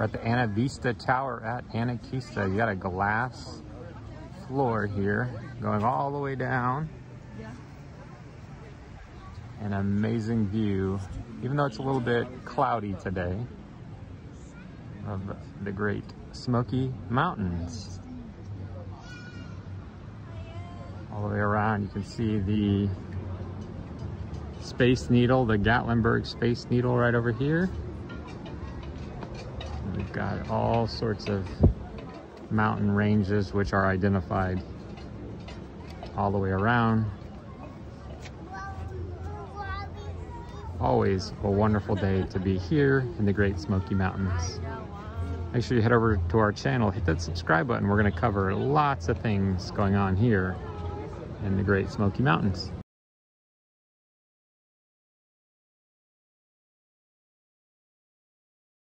We're at the AnaVista Tower at Anakeesta. You got a glass floor here going all the way down. An amazing view, even though it's a little bit cloudy today, of the great Smoky Mountains. All the way around, you can see the Space Needle, the Gatlinburg Space Needle right over here. We've got all sorts of mountain ranges which are identified all the way around. Always a wonderful day to be here in the Great Smoky Mountains. Make sure you head over to our channel, hit that subscribe button. We're going to cover lots of things going on here in the Great Smoky Mountains.